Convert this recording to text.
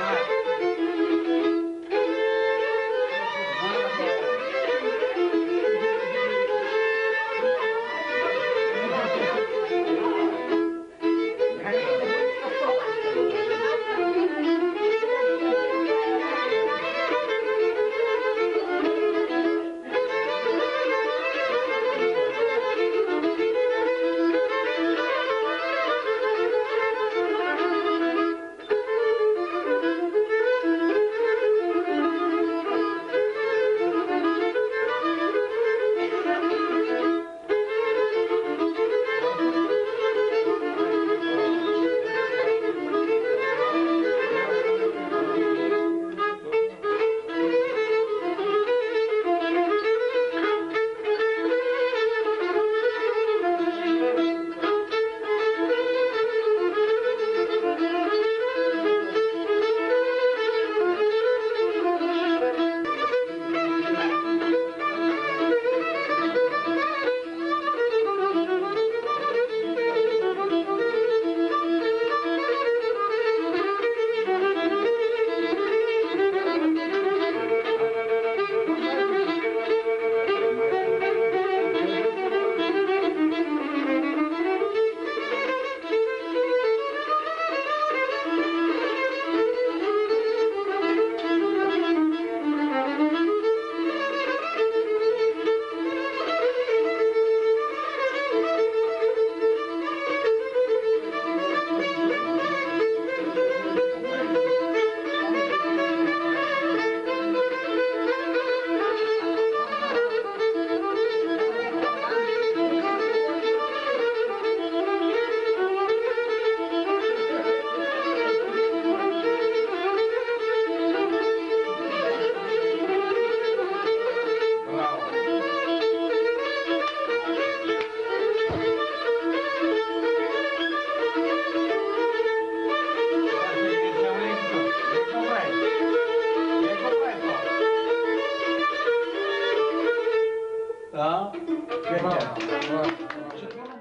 Right. 아, 자, 됐죠?